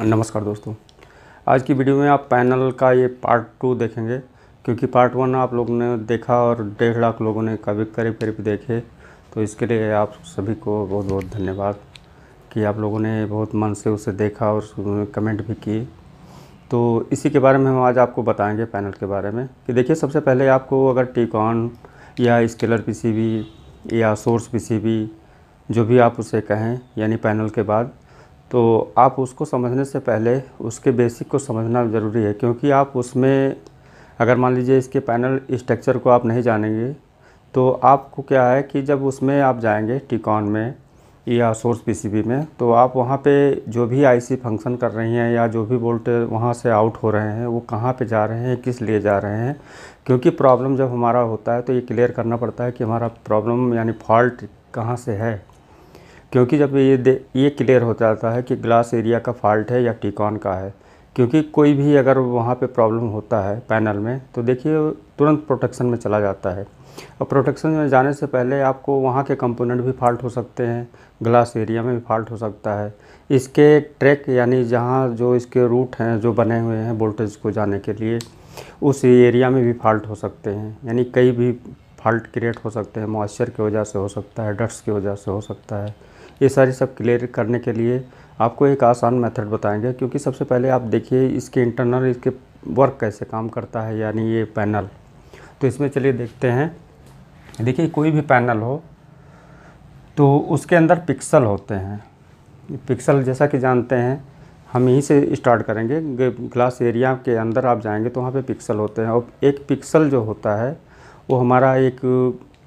नमस्कार दोस्तों। आज की वीडियो में आप पैनल का ये पार्ट टू देखेंगे, क्योंकि पार्ट वन आप लोगों ने देखा और डेढ़ लाख लोगों ने कभी करीब करीब देखे तो इसके लिए आप सभी को बहुत बहुत धन्यवाद कि आप लोगों ने बहुत मन से उसे देखा और कमेंट भी किए तो इसी के बारे में हम आज आपको बताएँगे पैनल के बारे में, कि देखिए सबसे पहले आपको अगर टिकॉन या स्केलर पीसीबी या सोर्स पीसीबी, जो भी आप उसे कहें, यानी पैनल के बाद तो आप उसको समझने से पहले उसके बेसिक को समझना ज़रूरी है, क्योंकि आप उसमें, अगर मान लीजिए इसके पैनल स्ट्रक्चर को आप नहीं जानेंगे तो आपको क्या है कि जब उसमें आप जाएँगे टिकॉन में या सोर्स पीसीबी में तो आप वहाँ पे जो भी आईसी फ़ंक्शन कर रही हैं या जो भी वोल्टेज वहाँ से आउट हो रहे हैं, वो कहाँ पे जा रहे हैं, किस लिए जा रहे हैं, क्योंकि प्रॉब्लम जब हमारा होता है तो ये क्लियर करना पड़ता है कि हमारा प्रॉब्लम यानी फॉल्ट कहाँ से है। क्योंकि जब ये ये क्लियर हो जाता है कि ग्लास एरिया का फॉल्ट है या टिकॉन का है, क्योंकि कोई भी अगर वहाँ पे प्रॉब्लम होता है पैनल में तो देखिए तुरंत प्रोटेक्शन में चला जाता है। और प्रोटेक्शन में जाने से पहले आपको वहाँ के कंपोनेंट भी फॉल्ट हो सकते हैं। ग्लास एरिया में भी फॉल्ट हो सकता है। इसके ट्रैक यानी जहाँ जो इसके रूट हैं, जो बने हुए हैं वोल्टेज को जाने के लिए, उस एरिया में भी फॉल्ट हो सकते हैं। यानी कई भी फॉल्ट क्रिएट हो सकते हैं। मॉइस्चर की वजह से हो सकता है डस्ट की वजह से हो सकता है। ये सारी सब क्लियर करने के लिए आपको एक आसान मेथड बताएँगे, क्योंकि सबसे पहले आप देखिए इसके इंटरनल इसके वर्क कैसे काम करता है, यानी ये पैनल तो इसमें चलिए देखते हैं। देखिए, कोई भी पैनल हो तो उसके अंदर पिक्सल होते हैं। पिक्सल, जैसा कि जानते हैं, हम यहीं से स्टार्ट करेंगे। ग्लास एरिया के अंदर आप जाएँगे तो वहाँ पे पिक्सल होते हैं। और एक पिक्सल जो होता है, वो हमारा एक,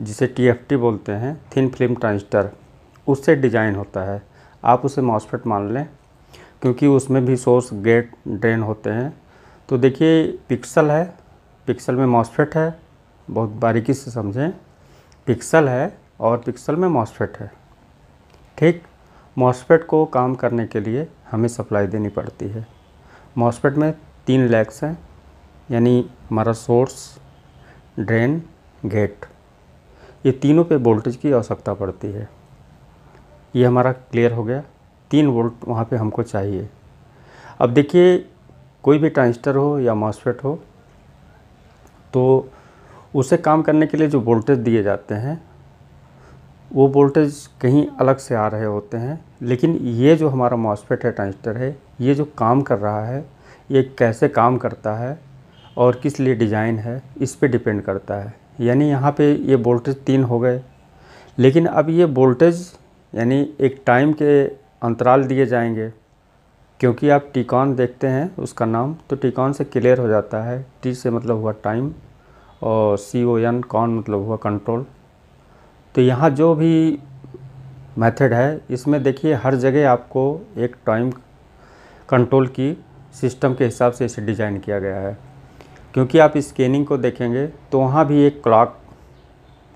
जिसे टी बोलते हैं, थिन फ़िल्म ट्रांजिस्टर, उससे डिज़ाइन होता है। आप उसे मॉसफेट मान लें, क्योंकि उसमें भी सोर्स गेट ड्रेन होते हैं। तो देखिए, पिक्सल है, पिक्सल में मॉसफेट है। बहुत बारीकी से समझें। पिक्सल है और पिक्सल में मॉसफेट है। ठीक मॉसफेट को काम करने के लिए हमें सप्लाई देनी पड़ती है। मॉसफेट में तीन लैग्स हैं, यानी हमारा सोर्स ड्रेन गेट ये तीनों पे वोल्टेज की आवश्यकता पड़ती है। ये हमारा क्लियर हो गया। तीन वोल्ट वहाँ पे हमको चाहिए। अब देखिए, कोई भी ट्रांजिस्टर हो या मॉसफेट हो तो उसे काम करने के लिए जो वोल्टेज दिए जाते हैं, वो वोल्टेज कहीं अलग से आ रहे होते हैं। लेकिन ये जो हमारा मॉसफेट है, ट्रांजिस्टर है, ये जो काम कर रहा है, ये कैसे काम करता है और किस लिए डिज़ाइन है, इस पे डिपेंड करता है। यानी यहाँ पे ये वोल्टेज तीन हो गए। लेकिन अब ये वोल्टेज यानी एक टाइम के अंतराल दिए जाएँगे, क्योंकि आप टिकॉन देखते हैं, उसका नाम तो टिकॉन से क्लियर हो जाता है। टी से मतलब हुआ टाइम और सी ओ एन कॉन मतलब हुआ कंट्रोल तो यहाँ जो भी मेथड है, इसमें देखिए हर जगह आपको एक टाइम कंट्रोल की सिस्टम के हिसाब से इसे डिज़ाइन किया गया है। क्योंकि आप स्कैनिंग को देखेंगे तो वहाँ भी एक क्लॉक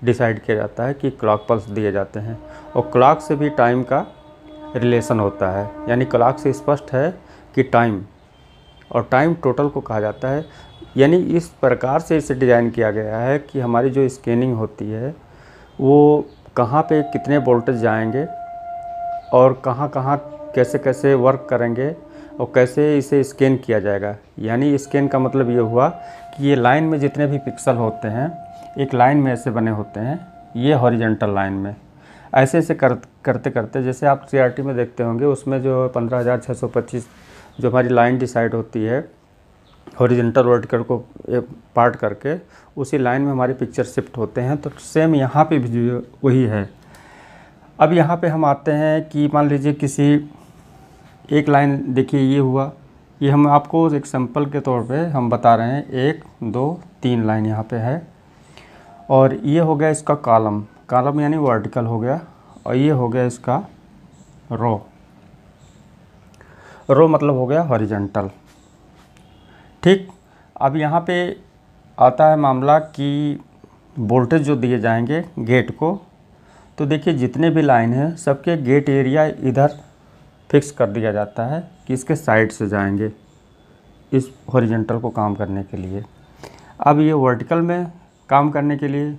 डिसाइड किया जाता है कि क्लॉक पल्स दिए जाते हैं। और क्लॉक से भी टाइम का रिलेशन होता है। यानी क्लॉक से स्पष्ट है कि टाइम और टाइम टोटल को कहा जाता है। यानी इस प्रकार से इसे डिज़ाइन किया गया है कि हमारी जो स्कैनिंग होती है, वो कहाँ पे कितने वोल्टेज जाएँगे और कहाँ कहाँ कैसे कैसे वर्क करेंगे और कैसे इसे स्कैन किया जाएगा। यानी स्कैन का मतलब ये हुआ कि ये लाइन में जितने भी पिक्सल होते हैं, एक लाइन में ऐसे बने होते हैं, ये हॉरिजेंटल लाइन में। ऐसे ऐसे कर, करते करते, जैसे आप CRT में देखते होंगे, उसमें जो पंद्रह हज़ार छः सौ पच्चीस जो हमारी लाइन डिसाइड होती है हॉरिजेंटल वर्टिकल को पार्ट करके, उसी लाइन में हमारी पिक्चर शिफ्ट होते हैं तो सेम यहाँ पे भी वही है। अब यहाँ पे हम आते हैं कि मान लीजिए किसी, एक लाइन देखिए, ये हुआ। ये हम आपको एक सैंपल के तौर पे हम बता रहे हैं, एक, दो, तीन लाइन यहाँ पे है। और ये हो गया इसका कॉलम कॉलम यानी वर्टिकल हो गया, और ये हो गया इसका रो रो मतलब हो गया हॉरिजेंटल ठीक। अब यहाँ पे आता है मामला कि वोल्टेज जो दिए जाएँगे गेट को तो देखिए जितने भी लाइन हैं, सबके गेट एरिया इधर फिक्स कर दिया जाता है कि इसके साइड से जाएँगे इस हॉरिजेंटल को काम करने के लिए। अब ये वर्टिकल में काम करने के लिए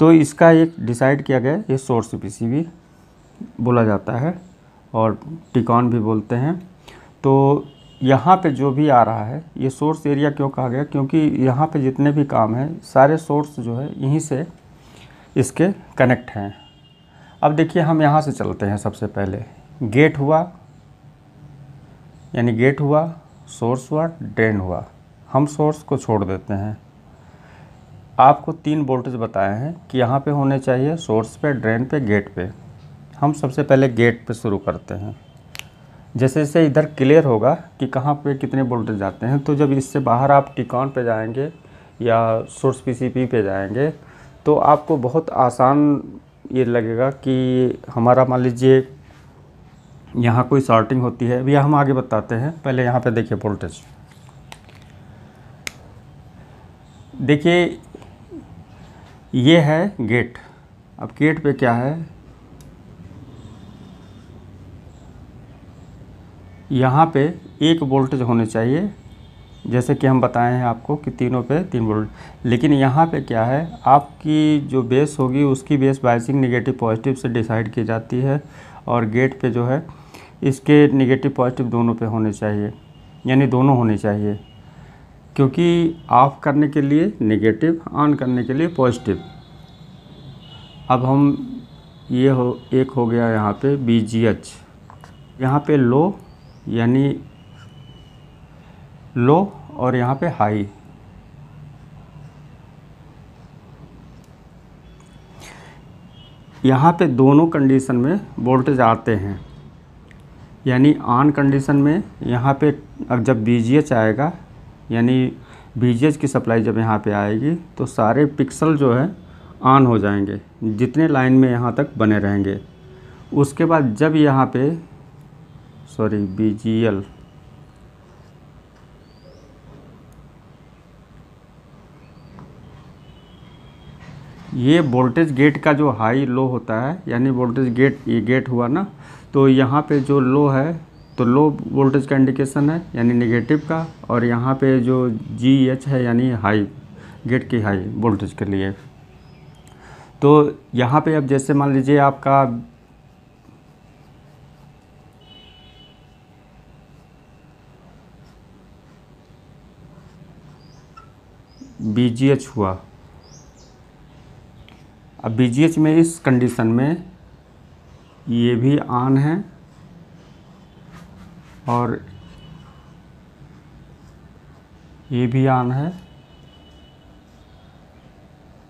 तो इसका एक डिसाइड किया गया, ये सोर्स पीसीबी बोला जाता है और टिकॉन भी बोलते हैं। तो यहाँ पे जो भी आ रहा है, ये सोर्स एरिया क्यों कहा गया? क्योंकि यहाँ पे जितने भी काम हैं, सारे सोर्स जो है, यहीं से इसके कनेक्ट हैं। अब देखिए, हम यहाँ से चलते हैं सबसे पहले। गेट हुआ, यानी गेट हुआ सोर्स हुआ ड्रेन हुआ। हम सोर्स को छोड़ देते हैं। आपको तीन वोल्टेज बताए हैं कि यहाँ पे होने चाहिए सोर्स पे ड्रेन पे गेट पे। हम सबसे पहले गेट पे शुरू करते हैं। जैसे जैसे इधर क्लियर होगा कि कहाँ पे कितने वोल्टेज जाते हैं तो जब इससे बाहर आप टिकॉन पे जाएँगे या सोर्स पीसीपी पे जाएँगे तो आपको बहुत आसान ये लगेगा कि हमारा मान लीजिए यहाँ कोई शॉर्टिंग होती है। अभी हम आगे बताते हैं, पहले यहाँ पे देखिए वोल्टेज। देखिए, ये है गेट। अब गेट पे क्या है? यहाँ पे एक वोल्टेज होने चाहिए, जैसे कि हम बताए हैं आपको कि तीनों पे तीन वोल्ट। लेकिन यहाँ पे क्या है, आपकी जो बेस होगी उसकी बेस बाइसिंग निगेटिव पॉजिटिव से डिसाइड की जाती है और गेट पे जो है, इसके निगेटिव पॉजिटिव दोनों पे होने चाहिए, यानी दोनों होने चाहिए, क्योंकि ऑफ़ करने के लिए नेगेटिव, ऑन करने के लिए पॉजिटिव। अब हम ये हो, एक हो गया यहाँ पे बी जी एच यहाँ पे लो यानी लो और यहाँ पे हाई। यहाँ पे दोनों कंडीशन में वोल्टेज आते हैं। यानी ऑन कंडीशन में यहाँ पे अब जब बी आएगा, यानी बी की सप्लाई जब यहाँ पे आएगी तो सारे पिक्सल जो है ऑन हो जाएँगे, जितने लाइन में यहाँ तक बने रहेंगे। उसके बाद जब यहाँ पे सॉरी बी जी एल ये वोल्टेज गेट का जो हाई लो होता है, यानी वोल्टेज गेट ये गेट हुआ ना तो यहाँ पे जो लो है तो लो वोल्टेज का इंडिकेशन है, यानी नेगेटिव का, और यहाँ पे जो जी एच है, यानी हाई गेट की हाई वोल्टेज के लिए। तो यहाँ पे अब जैसे मान लीजिए आपका बीजीएच हुआ। अब बी में इस कंडीशन में ये भी ऑन है और ये भी ऑन है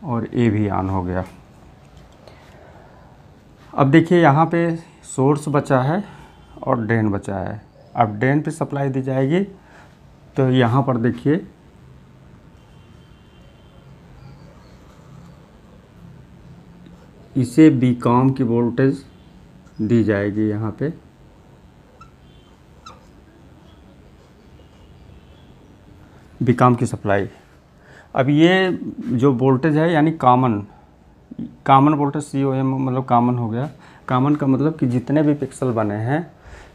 और ये भी ऑन हो गया। अब देखिए यहाँ पे सोर्स बचा है और ड्रेन बचा है। अब ड्रेन पे सप्लाई दी जाएगी तो यहाँ पर देखिए इसे बी कॉम की वोल्टेज दी जाएगी यहाँ पे। बी कॉम की सप्लाई अब ये जो वोल्टेज है, यानी common common voltage C O M मतलब कॉमन हो गया। कॉमन का मतलब कि जितने भी पिक्सल बने हैं,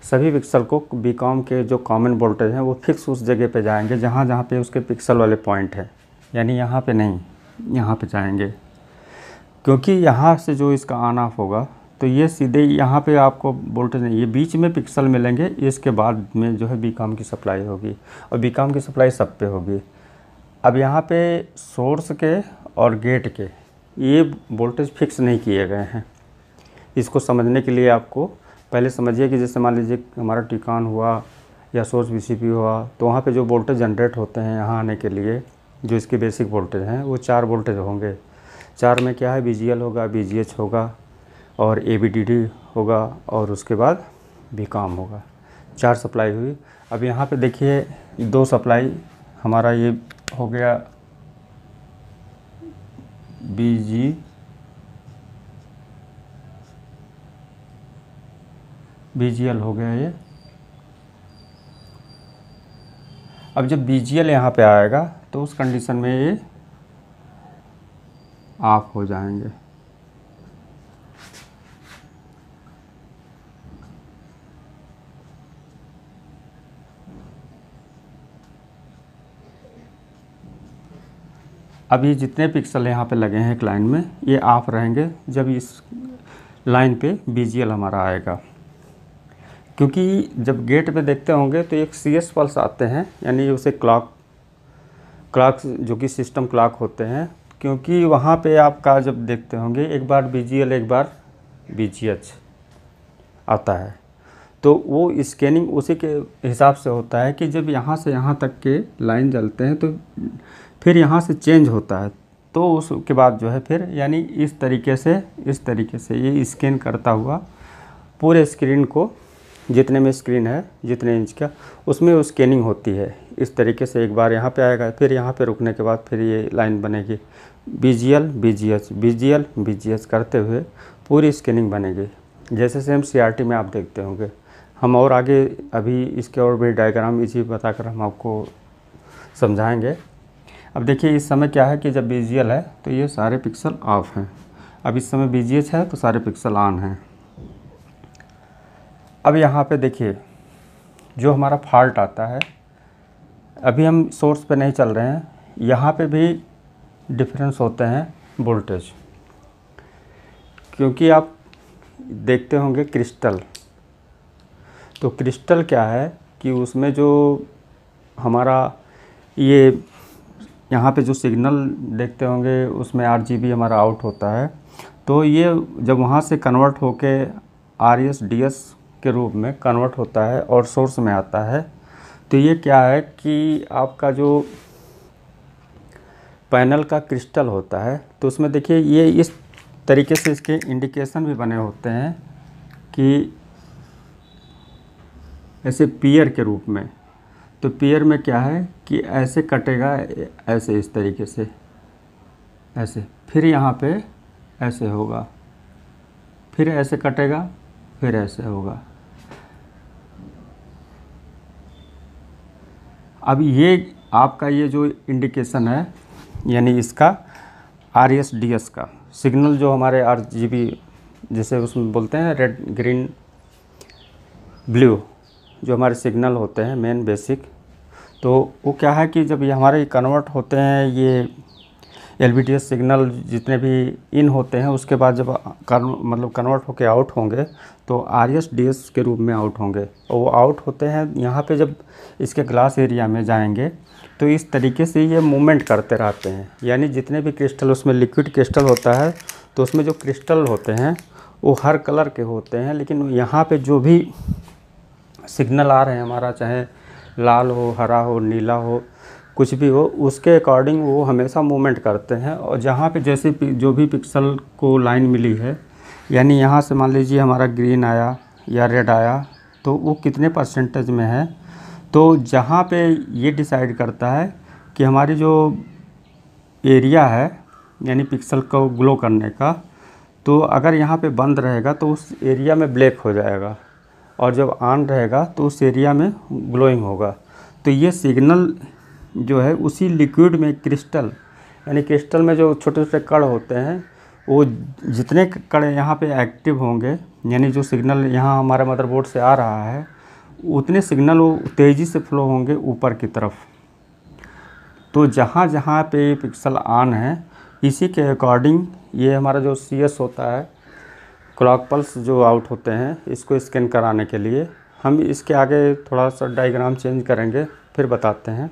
सभी पिक्सल को बी कॉम के जो कॉमन वोल्टेज हैं, वो फिक्स उस जगह पे जाएँगे जहाँ जहाँ पे उसके पिक्सल वाले पॉइंट है। यानी यहाँ पे नहीं, यहाँ पे जाएँगे। क्योंकि यहाँ से जो इसका ऑन ऑफ़ होगा तो ये सीधे यहाँ पे आपको वोल्टेज नहीं, ये बीच में पिक्सल मिलेंगे, इसके बाद में जो है बी की सप्लाई होगी और बी की सप्लाई सब पे होगी। अब यहाँ पे सोर्स के और गेट के, ये वोल्टेज फिक्स नहीं किए गए हैं। इसको समझने के लिए आपको पहले समझिए कि जैसे मान लीजिए हमारा टिकान हुआ या सोर्स बी हुआ तो वहाँ पे जो वोल्टेज जनरेट होते हैं यहाँ आने के लिए, जो इसके बेसिक वोल्टेज हैं, वो चार वोल्टेज होंगे। चार में क्या है? बीजीएल होगा बीजीएच होगा और ए होगा और उसके बाद बी होगा। चार सप्लाई हुई। अब यहाँ पे देखिए, दो सप्लाई, हमारा ये हो गया B G B G L हो गया ये। अब जब बी जी एल यहाँ पर आएगा तो उस कंडीशन में ये ऑफ़ हो जाएँगे। ये जितने पिक्सल यहाँ पे लगे हैं एक लाइन में, ये ऑफ़ रहेंगे जब इस लाइन पे बीजीएल हमारा आएगा। क्योंकि जब गेट पे देखते होंगे तो एक सी एस पल्स आते हैं, यानी उसे क्लॉक क्लॉक जो कि सिस्टम क्लॉक होते हैं क्योंकि वहाँ पे आपका जब देखते होंगे, एक बार बीजीएल एक बार बीजीएच आता है। तो वो स्कैनिंग उसी के हिसाब से होता है कि जब यहाँ से यहाँ तक के लाइन जलते हैं तो फिर यहाँ से चेंज होता है। तो उसके बाद जो है फिर यानी इस तरीके से, इस तरीके से ये स्कैन करता हुआ पूरे स्क्रीन को, जितने में स्क्रीन है, जितने इंच का, उसमें स्कैनिंग होती है। इस तरीके से एक बार यहाँ पे आएगा, फिर यहाँ पे रुकने के बाद फिर ये लाइन बनेगी। B G L B G H B G L B G H करते हुए पूरी स्कैनिंग बनेगी। जैसे सेम सी आर टी में आप देखते होंगे, हम और आगे अभी इसके और भी डायग्राम इसी बताकर हम आपको समझाएँगे। अब देखिए, इस समय क्या है कि जब बीजीएल है तो ये सारे पिक्सल ऑफ़ हैं। अब इस समय बी है तो सारे पिक्सल ऑन हैं। अब यहाँ पे देखिए, जो हमारा फॉल्ट आता है, अभी हम सोर्स पे नहीं चल रहे हैं। यहाँ पे भी डिफरेंस होते हैं वोल्टेज क्योंकि आप देखते होंगे क्रिस्टल तो क्रिस्टल क्या है कि उसमें जो हमारा ये यहाँ पे जो सिग्नल देखते होंगे, उसमें आठ जी हमारा आउट होता है। तो ये जब वहाँ से कन्वर्ट होके आर एस डी एस के रूप में कन्वर्ट होता है और सोर्स में आता है तो ये क्या है कि आपका जो पैनल का क्रिस्टल होता है तो उसमें देखिए ये इस तरीके से इसके इंडिकेशन भी बने होते हैं कि ऐसे पियर के रूप में। तो पियर में क्या है कि ऐसे कटेगा, ऐसे इस तरीके से, ऐसे, फिर यहाँ पे ऐसे होगा, फिर ऐसे कटेगा, फिर ऐसे होगा। अब ये आपका ये जो इंडिकेशन है यानी इसका आर एस डी एस का। सिग्नल जो हमारे आर जी बी जैसे उसमें बोलते हैं, रेड, ग्रीन, ब्लू, जो हमारे सिग्नल होते हैं, मेन बेसिक तो वो क्या है कि जब ये हमारे कन्वर्ट होते हैं, ये एल सिग्नल जितने भी इन होते हैं, उसके बाद जब मतलब कन्वर्ट होकर आउट होंगे तो आर एस डी एस के रूप में आउट होंगे। और वो आउट होते हैं, यहाँ पे जब इसके ग्लास एरिया में जाएँगे तो इस तरीके से ये मूवमेंट करते रहते हैं। यानी जितने भी क्रिस्टल, उसमें लिक्विड क्रिस्टल होता है तो उसमें जो क्रिस्टल होते हैं, वो हर कलर के होते हैं, लेकिन यहाँ पे जो भी सिग्नल आ रहे हैं, हमारा चाहे लाल हो, हरा हो, नीला हो कुछ भी हो, उसके अकॉर्डिंग वो हमेशा मूवमेंट करते हैं। और जहाँ पे जैसे जो भी पिक्सल को लाइन मिली है, यानी यहाँ से मान लीजिए हमारा ग्रीन आया या रेड आया तो वो कितने परसेंटेज में है? तो जहाँ पे ये डिसाइड करता है कि हमारी जो एरिया है, यानी पिक्सल को ग्लो करने का तो अगर यहाँ पे बंद रहेगा तो उस एरिया में ब्लैक हो जाएगा। और जब ऑन रहेगा तो उस एरिया में ग्लोइंग होगा। तो ये सिग्नल जो है उसी लिक्विड में क्रिस्टल, यानी क्रिस्टल में जो छोटे छोटे कण होते हैं, वो जितने कण यहाँ पे एक्टिव होंगे, यानी जो सिग्नल यहाँ हमारे मदरबोर्ड से आ रहा है, उतने सिग्नल वो तेज़ी से फ्लो होंगे ऊपर की तरफ़। तो जहाँ जहाँ पे पिक्सल ऑन है, इसी के अकॉर्डिंग ये हमारा जो सीएस होता है, क्लॉक पल्स जो आउट होते हैं, इसको स्कैन कराने के लिए, हम इसके आगे थोड़ा सा डायग्राम चेंज करेंगे, फिर बताते हैं।